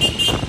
you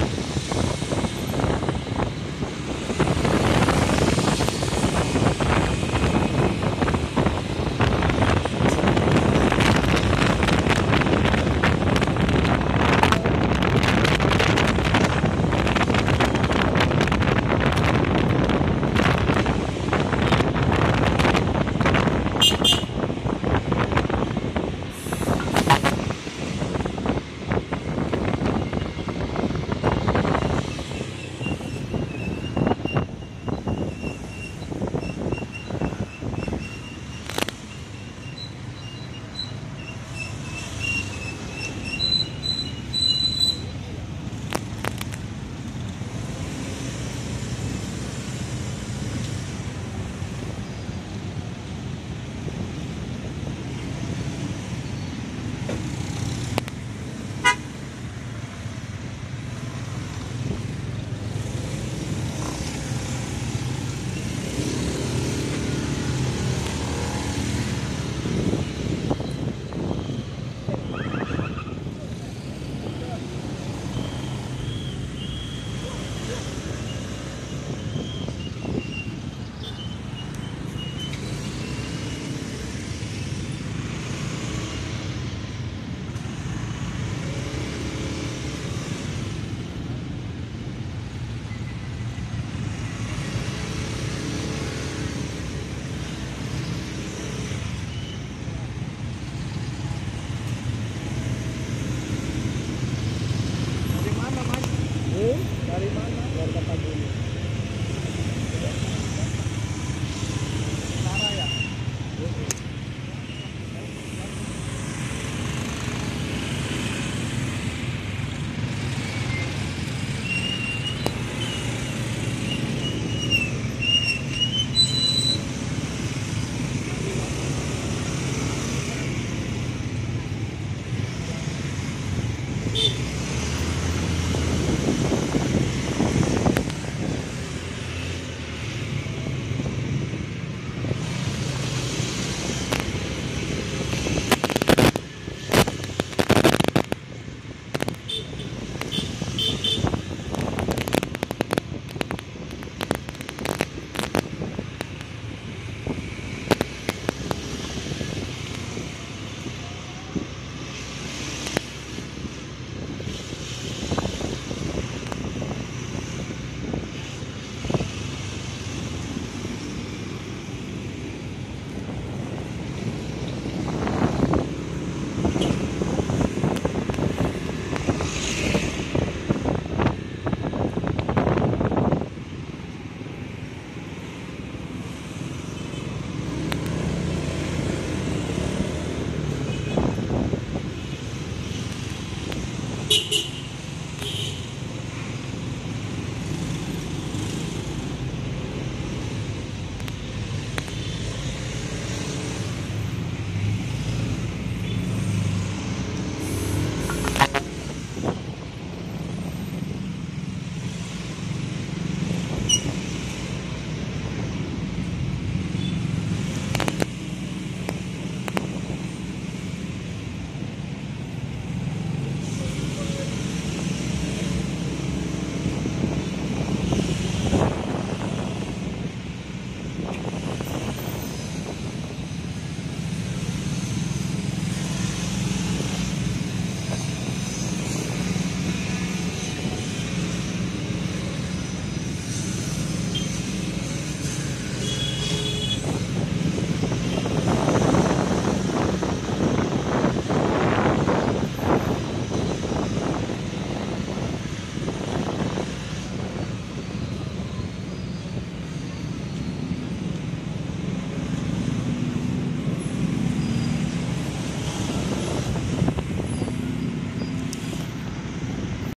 kata dia.